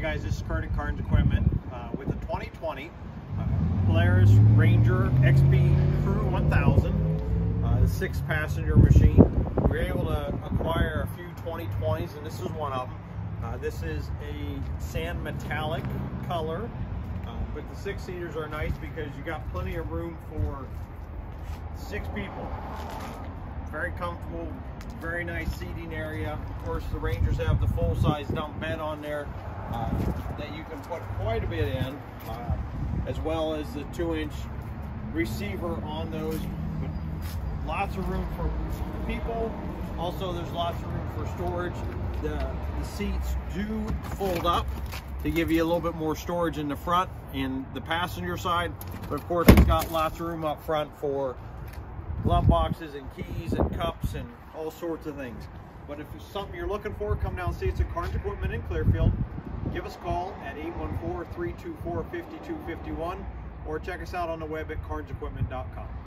guys, this is Curtin Carns Equipment uh, with a 2020 uh, Polaris Ranger XP Crew 1000, uh, the six passenger machine. We were able to acquire a few 2020s and this is one of them. Uh, this is a sand metallic color, uh, but the six seaters are nice because you got plenty of room for six people. Very comfortable, very nice seating area. Of course, the Rangers have the full-size dump bed on there uh, that you can put quite a bit in, uh, as well as the two-inch receiver on those. Lots of room for people. Also, there's lots of room for storage. The, the seats do fold up to give you a little bit more storage in the front and the passenger side. But of course, it's got lots of room up front for glove boxes and keys and cups and all sorts of things. But if it's something you're looking for, come down and see us at Carns Equipment in Clearfield. Give us a call at 814-324-5251 or check us out on the web at carnsequipment.com.